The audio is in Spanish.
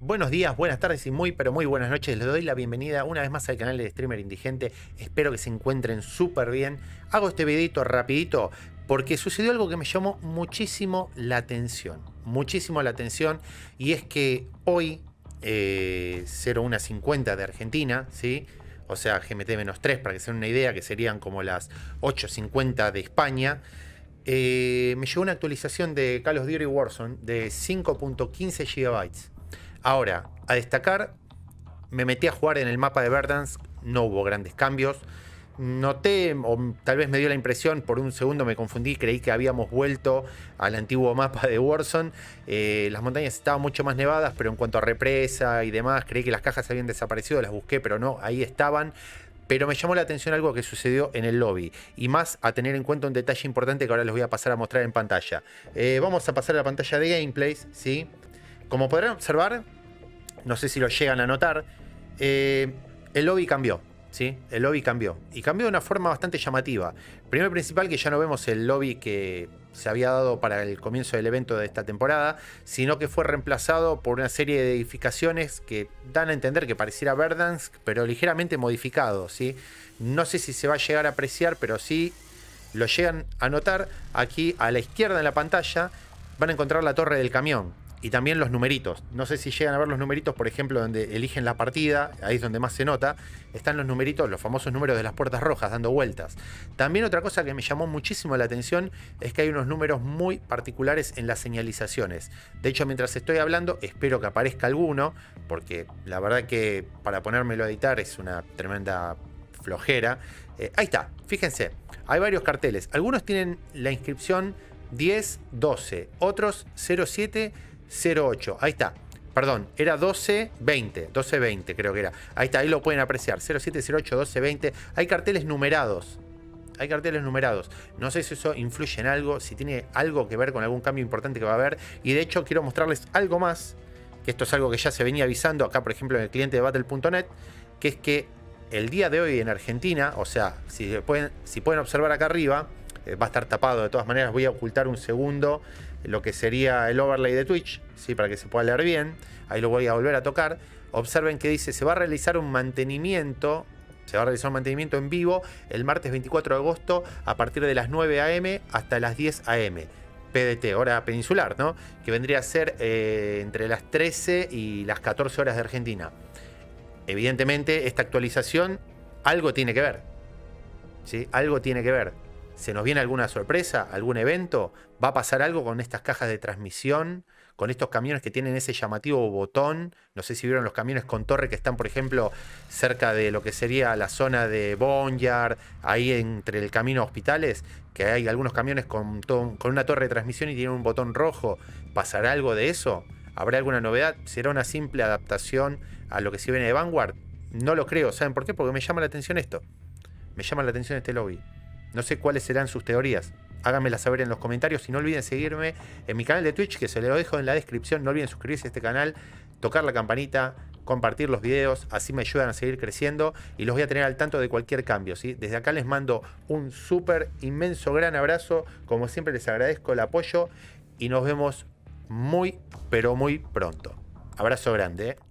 Buenos días, buenas tardes y muy pero muy buenas noches. Les doy la bienvenida una vez más al canal de Streamer Indigente. Espero que se encuentren súper bien. Hago este videito rapidito porque sucedió algo que me llamó muchísimo la atención. Muchísimo la atención y es que hoy eh, 0150 de Argentina, ¿sí? O sea, GMT-3 para que se den una idea, que serían como las 850 de España. Eh, me llegó una actualización de Call of Duty Warzone de 5.15 GB. Ahora, a destacar, me metí a jugar en el mapa de Verdansk, no hubo grandes cambios. Noté, o tal vez me dio la impresión, por un segundo me confundí, creí que habíamos vuelto al antiguo mapa de Warzone. Eh, las montañas estaban mucho más nevadas, pero en cuanto a represa y demás, creí que las cajas habían desaparecido, las busqué, pero no, ahí estaban. Pero me llamó la atención algo que sucedió en el lobby. Y más a tener en cuenta un detalle importante que ahora les voy a pasar a mostrar en pantalla. Eh, vamos a pasar a la pantalla de gameplays, ¿sí? Como podrán observar, no sé si lo llegan a notar, eh, el lobby cambió. ¿sí? El lobby cambió. Y cambió de una forma bastante llamativa. Primero principal que ya no vemos el lobby que se había dado para el comienzo del evento de esta temporada, sino que fue reemplazado por una serie de edificaciones que dan a entender que pareciera Verdansk, pero ligeramente modificado. ¿sí? No sé si se va a llegar a apreciar, pero sí lo llegan a notar. Aquí a la izquierda en la pantalla van a encontrar la torre del camión y también los numeritos. No sé si llegan a ver los numeritos, por ejemplo, donde eligen la partida, ahí es donde más se nota, están los numeritos, los famosos números de las puertas rojas dando vueltas. También otra cosa que me llamó muchísimo la atención es que hay unos números muy particulares en las señalizaciones. De hecho, mientras estoy hablando, espero que aparezca alguno, porque la verdad que para ponérmelo a editar es una tremenda flojera. Eh, ahí está, fíjense, hay varios carteles. Algunos tienen la inscripción 10, 12, otros 07 08. Ahí está. Perdón, era 1220. 1220 creo que era. Ahí está, ahí lo pueden apreciar. 0708, 1220. Hay carteles numerados. Hay carteles numerados. No sé si eso influye en algo, si tiene algo que ver con algún cambio importante que va a haber. Y de hecho quiero mostrarles algo más. Que esto es algo que ya se venía avisando acá, por ejemplo, en el cliente de Battle.net. Que es que el día de hoy en Argentina, o sea, si pueden, si pueden observar acá arriba, eh, va a estar tapado de todas maneras. Voy a ocultar un segundo lo que sería el overlay de Twitch, ¿sí? para que se pueda leer bien. Ahí lo voy a volver a tocar. Observen que dice, se va a realizar un mantenimiento, se va a realizar un mantenimiento en vivo el martes 24 de agosto a partir de las 9 a.m. hasta las 10 a.m. PDT, hora peninsular, ¿no? Que vendría a ser eh, entre las 13 y las 14 horas de Argentina. Evidentemente, esta actualización algo tiene que ver. ¿sí? Algo tiene que ver. ¿Se nos viene alguna sorpresa? ¿Algún evento? ¿Va a pasar algo con estas cajas de transmisión? Con estos camiones que tienen ese llamativo botón. No sé si vieron los camiones con torre que están, por ejemplo, cerca de lo que sería la zona de Boneyard, ahí entre el camino a hospitales, que hay algunos camiones con, con una torre de transmisión y tienen un botón rojo. ¿Pasará algo de eso? ¿Habrá alguna novedad? ¿Será una simple adaptación a lo que se viene de Vanguard? No lo creo. ¿Saben por qué? Porque me llama la atención esto. Me llama la atención este lobby. No sé cuáles serán sus teorías. Háganmela saber en los comentarios y no olviden seguirme en mi canal de Twitch, que se lo dejo en la descripción. No olviden suscribirse a este canal, tocar la campanita, compartir los videos, así me ayudan a seguir creciendo y los voy a tener al tanto de cualquier cambio. ¿sí? Desde acá les mando un súper inmenso gran abrazo. Como siempre les agradezco el apoyo y nos vemos muy, pero muy pronto. Abrazo grande. ¿eh?